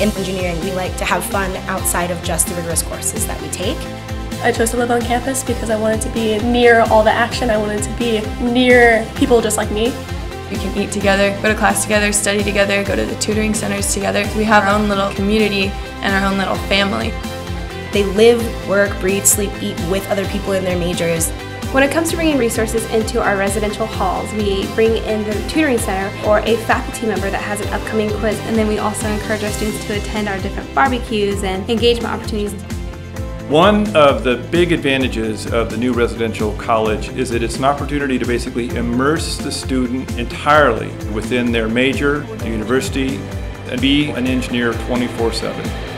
In engineering, we like to have fun outside of just the rigorous courses that we take. I chose to live on campus because I wanted to be near all the action. I wanted to be near people just like me. We can eat together, go to class together, study together, go to the tutoring centers together. We have our own little community and our own little family. They live, work, breathe, sleep, eat with other people in their majors. When it comes to bringing resources into our residential halls, we bring in the tutoring center or a faculty member that has an upcoming quiz, and then we also encourage our students to attend our different barbecues and engagement opportunities. One of the big advantages of the new residential college is that it's an opportunity to basically immerse the student entirely within their major, the university, and be an engineer 24-7.